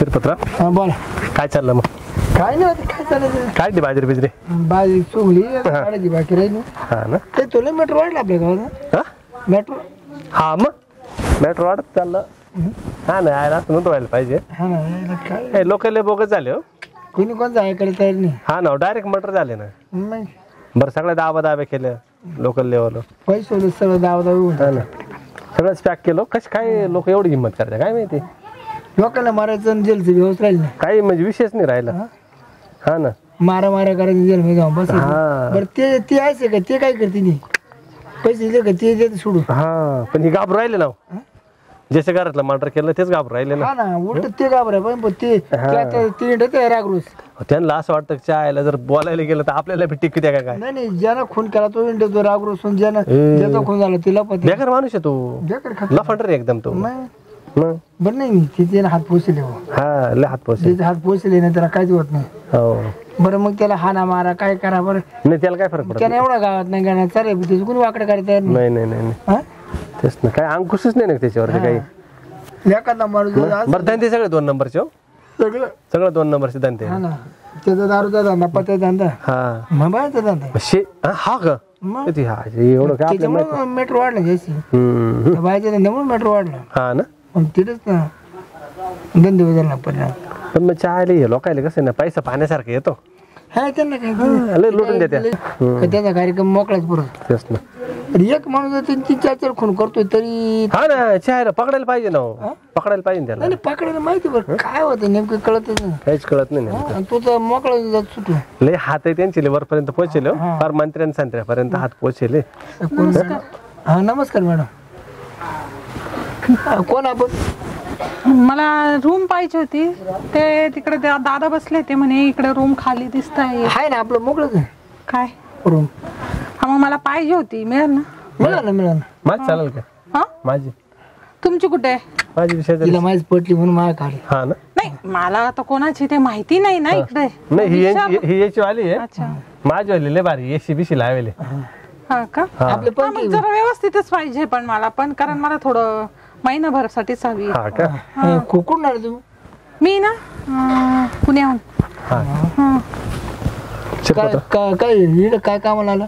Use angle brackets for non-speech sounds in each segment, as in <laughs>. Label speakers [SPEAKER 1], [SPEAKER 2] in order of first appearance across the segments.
[SPEAKER 1] शिरपत्रा?
[SPEAKER 2] हा बोला.
[SPEAKER 1] काय चाललं मग?
[SPEAKER 2] काय नाही होत काय चालायचं
[SPEAKER 1] काय ती बाजरी बिजरी?
[SPEAKER 2] बाजी चुगली काढायची बाकी राहिली.
[SPEAKER 1] हा ना.
[SPEAKER 2] ते तुला मेट्रो वाढलं आपल्या गावात
[SPEAKER 1] हा?
[SPEAKER 2] मेट्रो
[SPEAKER 1] हा मग. मेट्रो वाढत चाललं. हा ना यायला असं नव्हतं व्हायला पाहिजे.
[SPEAKER 2] हा ना याला काय?
[SPEAKER 1] हे लोक लय बोगस झाले हो.
[SPEAKER 2] कोणी कोणतं ऐकायला तयार नाही.
[SPEAKER 1] हा ना डायरेक्ट मटर झाले ना.
[SPEAKER 2] मग?
[SPEAKER 1] बरं सगळ्या दाबा दाबे केल्या लोकल लेवल
[SPEAKER 2] पैसे होते सगळं दाव दाव
[SPEAKER 1] ना. सगळंच पॅक केलं. कशी काय लोक एवढी हिंमत करतात काय माहिती?
[SPEAKER 2] लोकांना मारायचं आणि जेलचं व्यवस्था राहील ना
[SPEAKER 1] काही म्हणजे विशेष नाही राहिला. हा? ना.
[SPEAKER 2] मारा मारा करायचं जेल मध्ये जाऊन बस
[SPEAKER 1] हा.
[SPEAKER 2] बरं ते ते आहे का? ते काय करते नी पैसे दिले का? ते देते सोडून.
[SPEAKER 1] हा पण ही घाबरू राहिले ना हो. ज्याच्या घरातलं मर्डर केलं तेच घाबरू राहिले ना.
[SPEAKER 2] हा ना उलट ते घाबराय पण पण ते ते- ते ते रागरूस.
[SPEAKER 1] त्यांना असं वाटतं की चायला जर बोलायला गेलं तर आपल्याला बी टिकू द्या का काय?
[SPEAKER 2] नाही नाही ज्यानं खून केला तो इंडतो रागरूस ज्यानं
[SPEAKER 1] ए.
[SPEAKER 2] ज्याचा खून झाला तिला पण
[SPEAKER 1] बेकार माणूस आहे तू.
[SPEAKER 2] बेकार खात
[SPEAKER 1] लफंडर आहे एकदम तू.
[SPEAKER 2] मग?
[SPEAKER 1] मग?
[SPEAKER 2] बरं नाही तिथे हात पोचले हो.
[SPEAKER 1] हा लय हात पोचले.
[SPEAKER 2] तिथे हात पोचले नाही त्याला काहीच होत नाही.
[SPEAKER 1] हो.
[SPEAKER 2] बरं मग त्याला हाना मारा काय करा बरं?
[SPEAKER 1] नाही त्याला काय फरक पडत
[SPEAKER 2] त्याला एवढा गावात नाही चालेल त्याचं कोणी वाकडं तयार नाही.
[SPEAKER 1] नाही नाही नाही नाही.
[SPEAKER 2] हा?
[SPEAKER 1] तेच ना काय अंकुशच नाही ना त्याच्यावर काही?
[SPEAKER 2] एखादा माणूस जर असं
[SPEAKER 1] बरं धंदे सगळे दोन नंबरचे हो?
[SPEAKER 2] सगळं?
[SPEAKER 1] सगळं दोन नंबरचे धंदे.
[SPEAKER 2] हा ना. त्याचा दारूचा धंदा
[SPEAKER 1] हा.
[SPEAKER 2] मोबाईलचा धंदा.
[SPEAKER 1] शे हा हा का?
[SPEAKER 2] मग?
[SPEAKER 1] किती हा हे एवढं काय आपल्या माहीत
[SPEAKER 2] त्याच्यामुळे मेट्रो वाढलं जायची.
[SPEAKER 1] हम्म, हम्म.
[SPEAKER 2] बायच्या धंद्यामुळे मेट्रो वाढलं.
[SPEAKER 1] हा ना?
[SPEAKER 2] मग तिथेच ना धंदे बदलला परिणाम
[SPEAKER 1] पण मग चायला हे लोकायला कसं ना पैसा पाण्यासारखं येतो.
[SPEAKER 2] हा त्यांना काय
[SPEAKER 1] लय लुटून देत्या.
[SPEAKER 2] का त्याचा कार्यक्रम मोकळाच पुरत
[SPEAKER 1] तेच ना.
[SPEAKER 2] एक माणूस तीन चार खून करतोय तरी
[SPEAKER 1] हा ना चायला पकडायला पाहिजे ना हो. पकडायला पाहिजे त्याला.
[SPEAKER 2] नाही पकडायला माहिती बरं. काय होतं नेमकं कळतच नाही.
[SPEAKER 1] काहीच कळत नाही
[SPEAKER 2] तो तर मोकळा जात सुटला.
[SPEAKER 1] लय हात आहे त्यांचे वरपर्यंत पोहोचले हो. फार मंत्र्यां संत्र्यापर्यंत हात पोहोचले.
[SPEAKER 2] हा नमस्कार मॅडम. कोण आपण?
[SPEAKER 3] मला रूम पाहिजे होती. ते तिकडे त्या दादा बसले ते म्हणे इकडे रूम खाली दिसत आहे
[SPEAKER 2] आहे ना आपलं मोकळंच आहे.
[SPEAKER 3] काय?
[SPEAKER 2] रूम
[SPEAKER 3] हा मग मला पाहिजे होती. मिळेल ना?
[SPEAKER 2] मिळा ना मिळा ना.
[SPEAKER 1] माझी चालेल का?
[SPEAKER 3] हा?
[SPEAKER 1] माझी.
[SPEAKER 3] तुमची कुठे? आहे?
[SPEAKER 1] माझी शेजारी
[SPEAKER 2] तिला माहीत पटली म्हणून माझ्या काढली.
[SPEAKER 1] हा ना?
[SPEAKER 3] नाही मला आता कोणाची ते माहिती नाही ना इकडे.
[SPEAKER 1] नाही ही यांची- ही याची वाली आहे.
[SPEAKER 3] अच्छा.
[SPEAKER 1] माझी वाली लय भारी एसी बिशी लावेले
[SPEAKER 3] हा का?
[SPEAKER 2] आपले
[SPEAKER 3] हा, मग जरा व्यवस्थितच पाहिजे पण मला पण कारण मला थोडं महिनाभरासाठीच हवी
[SPEAKER 1] हा का?
[SPEAKER 2] कुठून आले तुम्ही?
[SPEAKER 3] मी ना अं, पुण्याहून.
[SPEAKER 1] हा.
[SPEAKER 3] हं.
[SPEAKER 2] काय
[SPEAKER 1] शिरपत्र
[SPEAKER 2] काय काय इकडं काय कामाला आलं?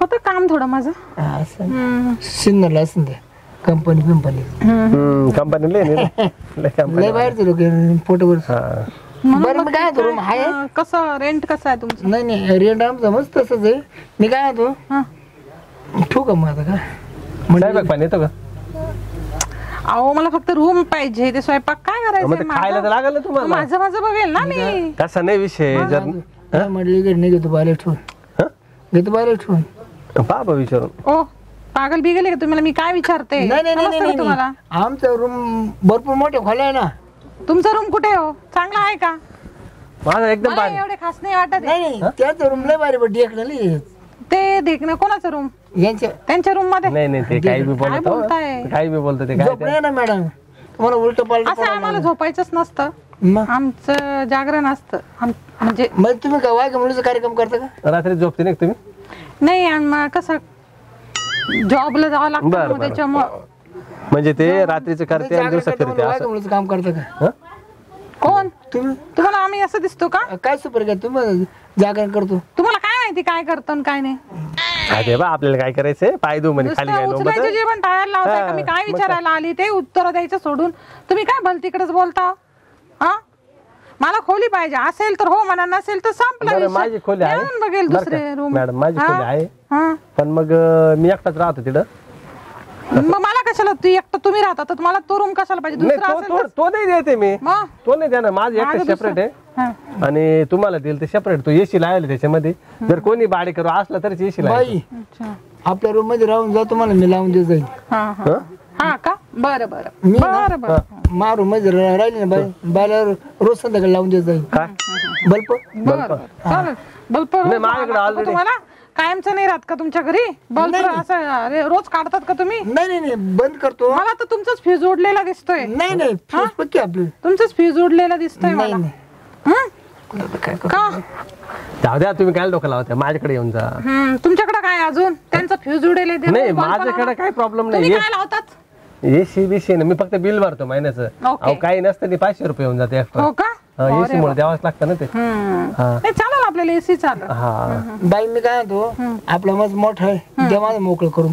[SPEAKER 3] होतं काम थोडं माझं.
[SPEAKER 2] हा, असं.
[SPEAKER 3] हं.
[SPEAKER 2] सिन्नरला असं ते. कंपनी पिंपनी
[SPEAKER 1] हम्म. कंपनी लय नाही रे. लय कंपनी
[SPEAKER 2] लय बाहेरचे लोक फोटोवर
[SPEAKER 1] हा.
[SPEAKER 2] बरं मी काय करू? आहे
[SPEAKER 3] अं, कसं? रेंट कसं आहे तुमचं?
[SPEAKER 2] नाही नाही रेंट आमचं मस्त तसंच आहे. मी काय म्हणतो?
[SPEAKER 3] हा.
[SPEAKER 2] ठेवू का मग आता का?
[SPEAKER 1] स्वयंपाक पाणी येतो का?
[SPEAKER 3] अहो मला फक्त रूम पाहिजे. ते स्वयंपाक काय
[SPEAKER 1] मग ते
[SPEAKER 3] करायचं
[SPEAKER 1] खायला तर लागल तुम्हाला.
[SPEAKER 3] माझं माझं बघेल ना मी.
[SPEAKER 1] तसा नाही विषय? जर
[SPEAKER 2] म्हटलं नाही घेतो बाहेर ठेवून.
[SPEAKER 1] हा?
[SPEAKER 2] घेतो बाहेर ठेवून.
[SPEAKER 1] बाबा विचारून.
[SPEAKER 3] ओ पागल बिगल आहे का तुम्हाला मी काय विचारते?
[SPEAKER 2] नाही नाही नाही
[SPEAKER 3] समजतं
[SPEAKER 2] नाही
[SPEAKER 3] तुम्हाला?
[SPEAKER 2] नाही. आमचा रूम भरपूर मोठे खोला आहे ना.
[SPEAKER 3] तुमचा रूम कुठे आहे हो? चांगला आहे का?
[SPEAKER 1] माझा एकदम
[SPEAKER 3] मला एवढे खास नाही वाटत आहे.
[SPEAKER 2] नाही नाही त्याचा रूम लय भारी पण ढेकलं
[SPEAKER 3] ते देखणं कोणाचा रूम
[SPEAKER 2] यांच्या
[SPEAKER 3] त्यांच्या रूममध्ये?
[SPEAKER 1] नाही नाही ते काही बी
[SPEAKER 3] काय
[SPEAKER 1] बोलत. हो.
[SPEAKER 3] बोलताय?
[SPEAKER 1] काही बी बोलत ते काय
[SPEAKER 2] झोप नाही ना मॅडम तुम्हाला उलट पालट
[SPEAKER 3] असं आम्हाला झोपायचंच नसतं.
[SPEAKER 2] मग?
[SPEAKER 3] आमचं जागरण असतं. आम- म्हणजे
[SPEAKER 2] मग तुम्ही का वाघ मुलीचा कार्यक्रम करता का?
[SPEAKER 1] रात्री झोपते नाही का तुम्ही?
[SPEAKER 3] नाही आम्हाला कसं जॉबला जावं लागतं
[SPEAKER 1] बरं.
[SPEAKER 3] त्याच्यामुळं
[SPEAKER 1] म्हणजे ते रात्रीचं करते आणि असं.
[SPEAKER 2] मुलीचं काम करता का?
[SPEAKER 1] हं?
[SPEAKER 3] कोण?
[SPEAKER 2] तुम्ही?
[SPEAKER 3] तुम्हाला आम्ही असं दिसतो का?
[SPEAKER 2] काय सुपर काय तुम्ही जागरण करतो.
[SPEAKER 3] तुम्हाला काय माहिती काय करतो आणि काय नाही.
[SPEAKER 1] अरे बा आपल्याला काय करायचंय? पाय दू म्हणे खाली
[SPEAKER 3] नुसतं
[SPEAKER 1] काय
[SPEAKER 3] उचलायचं जेवण टाळायला लावताय का? मी काय विचारायला आली? ते उत्तर द्यायचं सोडून. तुम्ही काय भलतीकडेच बोलता? हा? मला खोली पाहिजे. असेल तर हो म्हणा नसेल तर संपला
[SPEAKER 1] बरं,
[SPEAKER 3] विषय.
[SPEAKER 1] माझी खोली आहे.
[SPEAKER 3] येऊन बघेल
[SPEAKER 1] बरं
[SPEAKER 3] दुसरे? रूम
[SPEAKER 1] मॅडम, माझी खोली आहे. पण मग अं, मी एकटाच राहतो तिथं.
[SPEAKER 3] मग मला कशाला तू एकटा तुम्ही राहता? तर तुम्हाला तो रूम कशाला पाहिजे?
[SPEAKER 1] नाही
[SPEAKER 3] दुसरा
[SPEAKER 1] तो
[SPEAKER 3] असेल
[SPEAKER 1] तो
[SPEAKER 3] तर-
[SPEAKER 1] तो नाही देते मी.
[SPEAKER 3] मग?
[SPEAKER 1] तो नाही देणार. माझं
[SPEAKER 3] माझं
[SPEAKER 1] एकटं
[SPEAKER 3] दुसरं-
[SPEAKER 1] सेपरेट आहे.
[SPEAKER 3] हा.
[SPEAKER 1] आणि तुम्हाला देईल ते सेपरेट तो एसी लावेल त्याच्यामध्ये. जर कोणी भाडे करू असला तरच एसी लावेल
[SPEAKER 2] बाई.
[SPEAKER 3] अच्छा.
[SPEAKER 2] आपल्या रूममध्ये राहून जा तुम्हाला मी लावून देत जाईल
[SPEAKER 3] हा हा.
[SPEAKER 1] हं?
[SPEAKER 3] हा का? बरं बरं.
[SPEAKER 2] मी ना-
[SPEAKER 3] बरं बरं.
[SPEAKER 2] मा रूममध्ये रा- राहिली ना बाई बायला रोज संध्याकाळी लावून देत जाईल
[SPEAKER 1] काय
[SPEAKER 2] बल्ब?
[SPEAKER 3] बरं बरं. चालेल. बल्ब रोज
[SPEAKER 1] नाही, माझ्याकडे already-
[SPEAKER 3] तुम्हाला. कायमचं नाही राहत का तुमच्या घरी? बल्ब असं अरे, रोज काढतात का तुम्ही?
[SPEAKER 2] नाही नाही नाही. बंद करतो.
[SPEAKER 3] मला तर तुमचाच फ्यूज उडलेला दिसतोय.
[SPEAKER 2] नाही नाही. फ्यूज पक्की आपली.
[SPEAKER 3] तुमचाच फ्यूज उडलेला दिसतोय
[SPEAKER 2] नाही
[SPEAKER 3] मला.
[SPEAKER 2] नाही.
[SPEAKER 3] हं?
[SPEAKER 2] आता काय करू?
[SPEAKER 3] का?
[SPEAKER 1] जाऊ द्या तुम्ही काय डोकं लावता माझ्याकडे येऊन जा.
[SPEAKER 3] हं, तुमच्याकडे काय अजून? त्यांचा फ्यूज उडेल आहे ते
[SPEAKER 1] नाही
[SPEAKER 3] रोज
[SPEAKER 1] माझ्याकडे. काही प्रॉब्लेम
[SPEAKER 3] तुम्ही
[SPEAKER 1] नाही
[SPEAKER 3] काय लावतात?
[SPEAKER 1] एसी बीसी मी फक्त बिल भरतो महिन्याचं.
[SPEAKER 3] ओके.
[SPEAKER 1] अहो काही नसतं ते पाचशे रुपये होऊन जाते एक्स्ट्रा
[SPEAKER 3] हो का?
[SPEAKER 1] एसी मुळे द्यावाच लागतं ना ते. हा.
[SPEAKER 3] नाही चालेल आपल्याला एसी चालेल
[SPEAKER 1] हा.
[SPEAKER 2] बाई मी काय म्हणतो आपला मत मोठा आहे. माझं मोकळं करून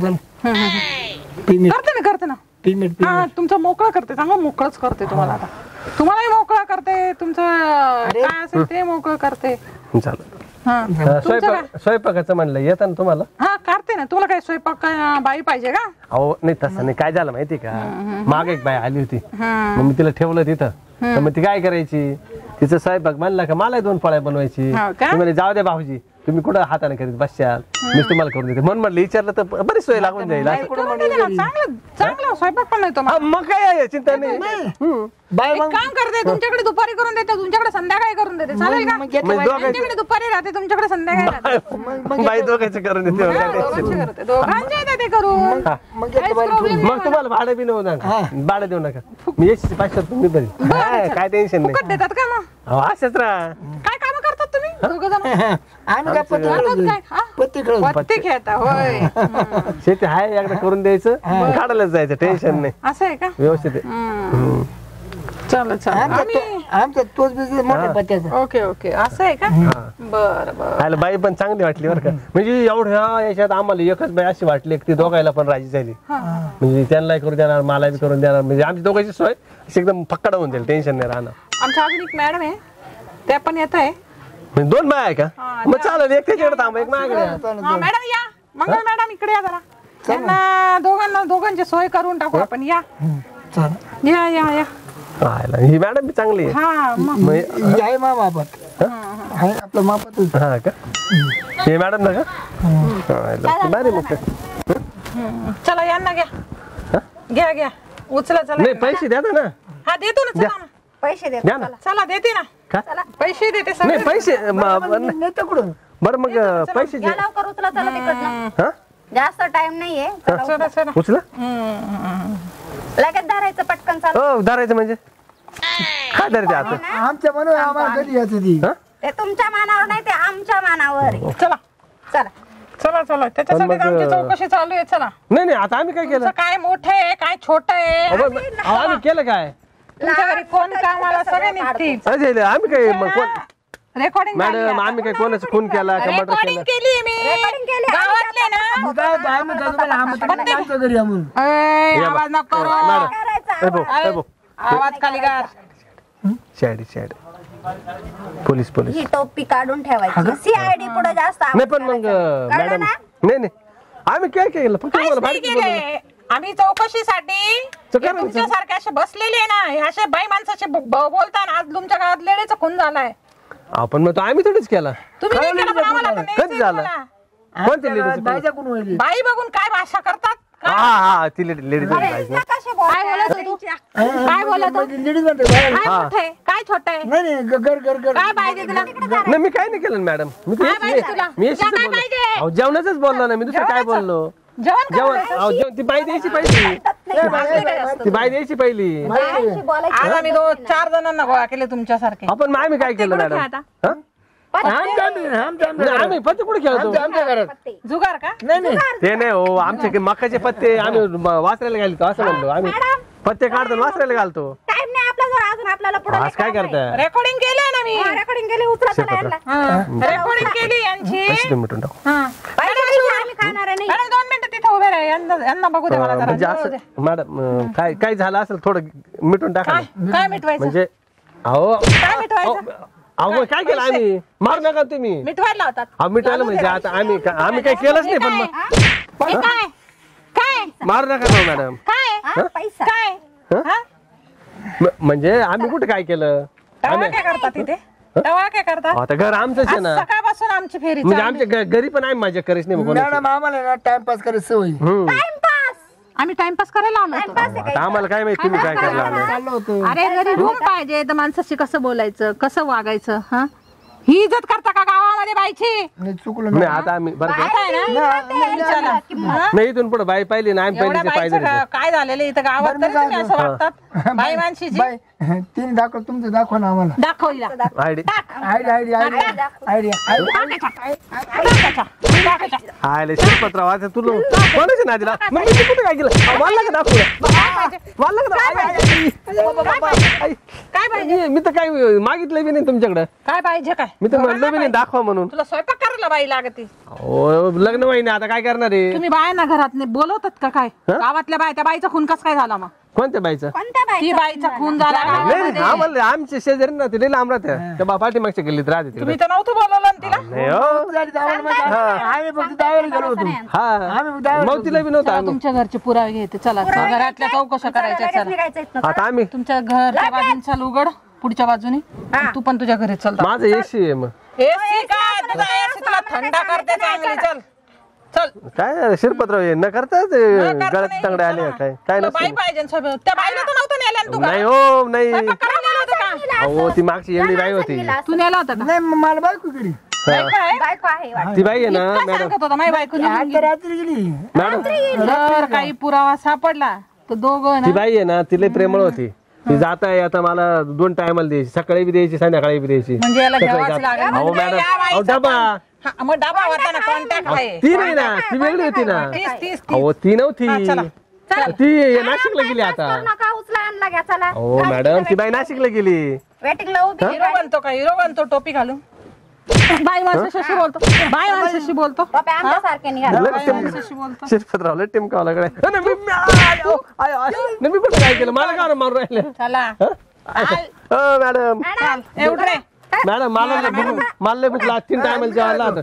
[SPEAKER 2] पेमेंट
[SPEAKER 3] करते ना करते ना.
[SPEAKER 2] पेमेंट
[SPEAKER 3] हा तुमचं मोकळं करते. चांगलं मोकळंच करते तुम्हाला आता. तुम्हालाही मोकळं करते. तुमचं काय असेल ते मोकळं करते.
[SPEAKER 1] चालेल.
[SPEAKER 3] हा.
[SPEAKER 1] स्वयंपाक स्वयंपाकाचं म्हणलं येतं ना तुम्हाला?
[SPEAKER 3] हा करते ना. तुला काय स्वयंपाक काय बाई पाहिजे का?
[SPEAKER 1] अहो नाही तसं नाही. काय झालं माहिती का? माग एक बाई आली होती. मग मी तिला ठेवलं तिथं. तर मग ती काय करायची? तिचं स्वयंपाक म्हणला का मला दोन फळ्या बनवायची.
[SPEAKER 3] हो का?
[SPEAKER 1] ती म्हणे जाऊ दे भाऊजी तुम्ही कुठं हाताने करीत बसशाल? मी तुम्हाला करून देते. म्हणून म्हटलं विचारलं तर बरीच सोय लागून जाईल. असं.
[SPEAKER 3] करून देते ना, चांगलं चांगलं स्वयंपाक पण नाही तुम्हाला
[SPEAKER 1] हा, मग काय आहे, चिंता नाही हम्म.
[SPEAKER 2] बाय
[SPEAKER 3] एक
[SPEAKER 2] मग.
[SPEAKER 3] काम करते तुमच्याकडे दुपारी करून देते तुमच्याकडे संध्याकाळी करून देते. चालेल का?
[SPEAKER 2] मग घेतलं
[SPEAKER 1] म्हणजे
[SPEAKER 3] दुपारी राहते तुमच्याकडे संध्याकाळी राहते.
[SPEAKER 1] बाई दोघांचं करून देते. मग काय tension
[SPEAKER 3] दोघांचे करते दोघांचे येते ते करून.
[SPEAKER 1] हा.
[SPEAKER 2] मग
[SPEAKER 1] तुम्हाला भाडं बी नव्हतं नका. भाडं देऊ नका. मी येशील पाचशे रुपये मी हा, काय टेन्शन नाही.
[SPEAKER 3] फुकट देतात का मग?
[SPEAKER 1] अहो, असंच राहा.
[SPEAKER 3] काय काम करतात तुम्ही दोघ जण <laughs>
[SPEAKER 2] आम्ही काय पत्ते
[SPEAKER 3] करतात
[SPEAKER 2] खेळतो
[SPEAKER 3] काय? हा?
[SPEAKER 2] पत्ते खेळतो
[SPEAKER 3] पत्ते खेळता होय. <laughs> हम्म.
[SPEAKER 1] शेती आहे एकदा करून द्यायचं काढायलाच जायचं टेन्शन नाही.
[SPEAKER 3] असं आहे का?
[SPEAKER 1] व्यवस्थित आहे.
[SPEAKER 3] हम्म. चला चला
[SPEAKER 2] आमचा
[SPEAKER 3] आम्ही
[SPEAKER 2] तो- आमचा तोच बिझनेस मोठ्या पत्त्याचा
[SPEAKER 3] ओके ओके. असं आहे का? बर बर.
[SPEAKER 1] आयला बाई पण चांगली वाटली बरं का. म्हणजे एवढ्या याच्यात आम्हाला एकच बाई अशी वाटली की ती दोघायला पण राजी झाली. म्हणजे त्यांनाही करून देणार मला बी करून देणार. म्हणजे आमची दोघांची सोय अशी एकदम फक्कड होऊन जाईल टेन्शन नाही राहणार.
[SPEAKER 3] आमच्या अजून एक मॅडम आहे. त्या पण येत आहे.
[SPEAKER 1] म्हणजे दोन बाय आहे का? मग चालेल एक त्याच्याकडे थांब एक माझ्याकडे.
[SPEAKER 3] हा मॅडम या. मंगल मॅडम इकडे या जरा. त्यांना दोघांना दोघांची सोय करून टाकू आपण. या.
[SPEAKER 2] चाल.
[SPEAKER 3] या या या.
[SPEAKER 1] आयला, ही मॅडम बी चांगली आहे.
[SPEAKER 3] हा मग.
[SPEAKER 1] मग
[SPEAKER 2] ही आहे मा मापात आहे आपलं मापात
[SPEAKER 1] हा का? हे मॅडम ना का? आयला, भारी मग काय.
[SPEAKER 3] चला यांना घ्या. घ्या घ्या. उचला चला
[SPEAKER 1] नाही पैसे द्या ना.
[SPEAKER 3] हा देतो ना चला ना.
[SPEAKER 4] पैसे देतो
[SPEAKER 1] द्या ना.
[SPEAKER 3] चला देते ना.
[SPEAKER 1] का?
[SPEAKER 3] पैसे देते सगळे.
[SPEAKER 1] नाही पैसे म- बरं मग पैसे
[SPEAKER 4] लवकर उचला चला तिकडनं.
[SPEAKER 1] हा?
[SPEAKER 4] जास्त टाइम नाहीये. चला,
[SPEAKER 3] चला चला.
[SPEAKER 1] उचला?
[SPEAKER 4] लगेच धरायचं पटकन चालू.
[SPEAKER 1] हो धरायचं म्हणजे? काय धरायचं आता?
[SPEAKER 2] आमच्या म्हणून आम्हाला कधी यायचं ती?
[SPEAKER 1] हा?
[SPEAKER 4] ते तुमच्या मानावर नाही ते आमच्या मानावर. आहे.
[SPEAKER 3] चला.
[SPEAKER 4] चला
[SPEAKER 3] चला. चला त्याच्यासाठी
[SPEAKER 1] मग-
[SPEAKER 3] आमची चौकशी चालू आहे चला.
[SPEAKER 1] नाही नाही आता आम्ही काय केलं?
[SPEAKER 3] काय मोठं आहे काय छोट आहे?
[SPEAKER 1] अहो, अहो, आम्ही केलं काय?
[SPEAKER 3] तुमच्या घरी कोण कामाला सगळे निघतील.
[SPEAKER 1] अजय आम्ही काय मग कोण?
[SPEAKER 3] रेकॉर्डिंग
[SPEAKER 1] मॅडम आम्ही काय कोणाचा खून केला का मर्डर केलं?
[SPEAKER 3] केली मी.
[SPEAKER 4] Recording केली.
[SPEAKER 3] गावातले ना.
[SPEAKER 2] मग काय होतं, आम्ही काय तुम्हाला आमच्या आमच्या घरी या म्हणून
[SPEAKER 3] ए, आवाज नको करू.
[SPEAKER 1] मॅडम ए भाऊ, ए भाऊ.
[SPEAKER 3] आवाज खाली कर
[SPEAKER 1] शाडी शाडी पोलीस पोलीस.
[SPEAKER 4] ही टोपी काढून ठेवायची. सीआयडी पुढे जास्त
[SPEAKER 1] नाही पण मग मॅडम? नाही नाही. आम्ही काय केलं? फक्त
[SPEAKER 3] आम्ही चौकशीसाठी
[SPEAKER 1] तर करा ना.
[SPEAKER 3] तुमच्या सारखे असे बसलेले आहे ना हे असे बाई माणसाचे ब- ब- बोलताना आज तुमच्या गावात लेडीचा खून झालाय.
[SPEAKER 1] आपण मग तो आम्ही थोडीच केला.
[SPEAKER 3] तुम्ही नाही केलं पण आम्हाला तर
[SPEAKER 1] कधी झालं? कोणत्या लेडीज
[SPEAKER 3] बाई बघून काय भाषा करतात?
[SPEAKER 1] हा हा ती लेडीज
[SPEAKER 3] काय बोलत काय बोलत तू?
[SPEAKER 2] लेडीज म्हणते बाहेर.
[SPEAKER 3] काय मोठं आहे? काय छोट आहे?
[SPEAKER 2] नाही नाही ग- घर घर घर.
[SPEAKER 3] काय पाहिजे तुला
[SPEAKER 1] नाही मी काय नाही केलं मॅडम मी तर
[SPEAKER 3] काय
[SPEAKER 1] येस-
[SPEAKER 3] पाहिजे तुला?
[SPEAKER 1] मी येशीच
[SPEAKER 3] तुला काय
[SPEAKER 1] बोललो.
[SPEAKER 3] पाहिजे?
[SPEAKER 1] अहो, जेवणाचंच बोललो ना मी दुसरं काय
[SPEAKER 3] जेवणाचं?
[SPEAKER 1] बोललो?
[SPEAKER 3] जेवण
[SPEAKER 1] जेवण.
[SPEAKER 3] करायचं?
[SPEAKER 1] अहो, जेवण. ती बाई द्यायची पहिली. ती बाई द्यायची पहिली.
[SPEAKER 3] आज आम्ही दोन चार जणांना गोळा केले तुमच्यासारखे.
[SPEAKER 1] आपण आम्ही काय केलं मॅडम?
[SPEAKER 3] खेळता?
[SPEAKER 1] हा?
[SPEAKER 2] आमच्या आमच्या आमच्या आमच्या
[SPEAKER 1] नाही, आम्ही पत्ते कुठे खेळतो?
[SPEAKER 2] आमच्या आमच्या घरात.
[SPEAKER 4] पत्ते.
[SPEAKER 3] जुगार का?
[SPEAKER 2] नाही नाही.
[SPEAKER 1] ते नाही हो आमचे मकाचे पत्ते आम्ही म- वासरायला घालतो असं म्हणलो आम्ही पत्ते काढतो आणि वासरायला घालतो.
[SPEAKER 4] टाइम नाही अजून आपल्याला पुढे
[SPEAKER 1] आज काय करताय?
[SPEAKER 3] रेकॉर्डिंग केलंय ना मी.
[SPEAKER 4] रेकॉर्डिंग केली यांना.
[SPEAKER 3] रेकॉर्डिंग केली यांची.
[SPEAKER 1] पैसे देऊन मिटून टाकू.
[SPEAKER 3] हा.
[SPEAKER 4] बाईच्या पैसे आम्ही खाणार नाही
[SPEAKER 3] मॅडम दोन मिनिटं तिथे उभे राहा यांना यांना बघू दे मला जरा
[SPEAKER 1] म्हणजे असं. मॅडम अं, काय काय झालं असेल थोडं मिटून टाका
[SPEAKER 3] काय
[SPEAKER 1] ना.
[SPEAKER 3] काय मिटवायचं?
[SPEAKER 1] म्हणजे अहो.
[SPEAKER 3] काय मिटवायचं?
[SPEAKER 1] अहो, काय केलं आम्ही? मारू नका तुम्ही.
[SPEAKER 3] मिटवायला होतात
[SPEAKER 1] अहो मिटवायला म्हणजे आता आम्ही का- आम्ही काही केलंच नाही पण मग
[SPEAKER 3] हे? काय? काय?
[SPEAKER 1] मारू नका ना मॅडम.
[SPEAKER 3] काय?
[SPEAKER 4] हा, पैसा.
[SPEAKER 3] काय? हा?
[SPEAKER 1] म- म्हणजे आम्ही कुठे काय केलं?
[SPEAKER 3] काय करतात तिथे काय करतात.
[SPEAKER 1] आता घर आमचंच आहे
[SPEAKER 3] आज
[SPEAKER 1] ना
[SPEAKER 3] सकाळपासून आमची फेरी
[SPEAKER 1] म्हणजे. आमच्या घ- घरी पण आम्ही माझ्या करीच नाही बघून.
[SPEAKER 2] मॅडम आम्हाला ना टाइमपास करायची सवय.
[SPEAKER 4] टाइमपास!
[SPEAKER 3] आम्ही टाइमपास करायला आलो होतो.
[SPEAKER 4] टाइमपास आहे
[SPEAKER 1] आता आम्हाला काय माहिती तुम्ही काय करायला आले
[SPEAKER 2] चाललं होतं.
[SPEAKER 3] अरे घरी रूम पाहिजे तर माणसाशी कसं बोलायचं कसं वागायचं हा? ही इज्जत करता का गावामध्ये बाईची?
[SPEAKER 2] नाही चुकलं
[SPEAKER 1] नाही
[SPEAKER 2] ना
[SPEAKER 1] आता आम्ही बरं का?
[SPEAKER 3] आता आहे ना? चला. हा?
[SPEAKER 1] नाही इथून पुढे बाई पाहिली ना आम्ही
[SPEAKER 3] एवढ्या
[SPEAKER 1] पहिलीचे
[SPEAKER 3] बाईचं
[SPEAKER 1] पाहिजे
[SPEAKER 3] का- काय झालेलं इथं गावात? तरी तुम्ही असं वागतात? बाई माणशीची
[SPEAKER 2] बाय तिने दाखव तुमचं दाखव ना आम्हाला.
[SPEAKER 3] दाखवला
[SPEAKER 1] ID.
[SPEAKER 2] Idea idea idea idea
[SPEAKER 1] आयले आता तुला कोणाच्या नादीला मग मी कुठे काय केलं? मला का दाखवलं? मला का दाखवलं? आई, आई, बाबा, आई.
[SPEAKER 3] काय पाहिजे
[SPEAKER 1] मी- तर काय मागितलं बी नाही तुमच्याकडे.
[SPEAKER 3] काय पाहिजे काय?
[SPEAKER 1] मी तर म्हणलं बी नाही दाखवा म्हणून.
[SPEAKER 3] तुला स्वयंपाक करायला बाई लागते.
[SPEAKER 1] हो लग्न वाहिनी आता काय करणार आहे?
[SPEAKER 3] तुम्ही बायांना घरात नाही बोलवतात का काय? गावातल्या बाय त्या बाईचा खून कस काय झाला मग?
[SPEAKER 1] कोणत्या बाईचं?
[SPEAKER 4] कोणत्या
[SPEAKER 3] ती
[SPEAKER 4] बाई
[SPEAKER 3] बाईचा खून झाला.
[SPEAKER 1] नाही
[SPEAKER 3] गावामध्ये.
[SPEAKER 1] नाही, आम्हाला आमचे शेजारी ना ते लई लांब राहते. त्या बा पाठीमागच्या गल्लीत राहते तिकडे.
[SPEAKER 3] तुम्ही तर नव्हतं बोलवलं ना तिला?
[SPEAKER 1] नाही हो.
[SPEAKER 2] झाली दावाला माहिती आहे? आम्ही फक्त दावाला गेलो होतो. आम्ही
[SPEAKER 1] हा मग तिला बी नव्हतं
[SPEAKER 3] चला
[SPEAKER 1] आम्ही.
[SPEAKER 3] तुमच्या घरचे पुरावे घेते चला घरातल्या चौकशा करायच्या चला.
[SPEAKER 4] निघायचं इथनं.
[SPEAKER 1] आता आम्ही
[SPEAKER 3] तुमच्या घरच्या बाजूने चाल उघड पुढच्या बाजूने. तू पण तुझ्या घरी चल.
[SPEAKER 1] माझं एसी आहे मग.
[SPEAKER 3] एसी काय तुझा एसी तुला थंड करते चांगली चल. चल.
[SPEAKER 1] काय शिरपतराव हे न करता ते गळ्यात तांगडे आले काय? काय
[SPEAKER 3] तुला बाई
[SPEAKER 1] नसतं
[SPEAKER 3] पाहिजे ना सगळं. त्या बाईला तर नव्हतं नेलं ना तू
[SPEAKER 1] नाही हो नाही.
[SPEAKER 3] स्वयंपाक करायला नेलं होतं का?
[SPEAKER 1] अहो ती मागची एवढी बाई होती.
[SPEAKER 3] तू नेला होता का?
[SPEAKER 2] नाही मग मला बायको गेली
[SPEAKER 3] बायको आहे?
[SPEAKER 4] बायको आहे वाटतं.
[SPEAKER 1] ती बाई आहे ना मॅडम.
[SPEAKER 3] सांगत होता
[SPEAKER 2] रात्री गेली.
[SPEAKER 1] मॅडम
[SPEAKER 3] जर काही पुरावा सापडला. तर दोघं
[SPEAKER 1] ती
[SPEAKER 3] ना
[SPEAKER 1] बाई आहे ना ती लई प्रेमळ होती. ती जात आहे आता मला दोन टायमाला द्यायची सकाळी बी द्यायची संध्याकाळी बी द्यायची.
[SPEAKER 3] म्हणजे याला
[SPEAKER 1] सकाळी
[SPEAKER 3] घ्यावाच
[SPEAKER 1] जात-
[SPEAKER 3] लागेल.
[SPEAKER 1] अहो
[SPEAKER 3] म्हणजे
[SPEAKER 1] मॅडम
[SPEAKER 3] या
[SPEAKER 1] अहो डबा.
[SPEAKER 3] हा, मग डबा होता ना कॉन्टॅक्ट आहे
[SPEAKER 1] ती नाही ना ती वेगळी होती ना.
[SPEAKER 3] तीस तीस तीस.
[SPEAKER 1] अहो ती नव्हती
[SPEAKER 3] चला.
[SPEAKER 1] ती नाशिकला गेली आता.
[SPEAKER 4] करू नका उचला आणला घ्या चला.
[SPEAKER 1] हो मॅडम ती बाई नाशिकला गेली.
[SPEAKER 4] वेटिंगला उभी आहे.
[SPEAKER 3] हिरो बनतो का? हिरो बनतो टोपी घालून. बाई माणसाशी बोलतो. बाई माणसाशी बोलतो.
[SPEAKER 4] बापे आमच्यासारखे निघाले
[SPEAKER 1] नाही, मी- मी- आय, आय, आय, आय. नाही, मी कुठे काय केलं? मला काय मारून राहिले?
[SPEAKER 3] चला.
[SPEAKER 1] हो? मॅडम.
[SPEAKER 3] चाल. एवढं.
[SPEAKER 1] मॅडम मला लय भूक मला लय भूक लागते तीन टायमाला जेवायला आता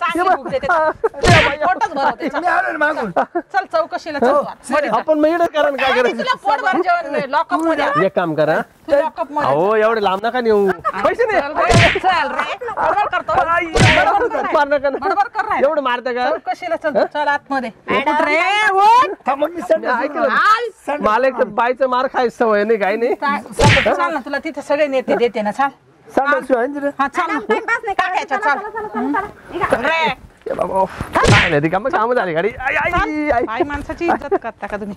[SPEAKER 3] चांगली भूक देते. पोटच भरवते. चल.
[SPEAKER 2] मी आलो ना मागून.
[SPEAKER 3] चल चौकशीला चल. मध्ये चल.
[SPEAKER 1] आपण मग इकडे कारण काय करायचं?
[SPEAKER 3] तुला पोटभर जेवण लॉकअपमध्ये.
[SPEAKER 1] एक काम करा.
[SPEAKER 3] तू लॉकअपमध्ये.
[SPEAKER 1] अहो एवढे लांब नका नेऊ. पैसे नाही.
[SPEAKER 3] चल रे, चल रे. बरोबर करतो.
[SPEAKER 1] मार नका ना.
[SPEAKER 3] बरोबर कर रे.
[SPEAKER 1] एवढं मारता का?
[SPEAKER 3] चौकशीला चल. चल आतमध्ये. उठ रे उठ.
[SPEAKER 2] थांब मग मी संड-
[SPEAKER 1] मी ऐकलं. मला एक तर बाईचं मार खायची सवय नाही काय नाही.
[SPEAKER 3] चाल चाल ना तुला तिथे सगळे नेते देते ना चाल.
[SPEAKER 2] साडे आठशे आहे ना रे
[SPEAKER 3] हा चल
[SPEAKER 4] टाइमपास नाही काढायचा
[SPEAKER 3] चल रे
[SPEAKER 1] ए बाबा काय नाही ती काम काम झाली गाडी आई आई आई
[SPEAKER 3] माणसाची इज्जत करता का तुम्ही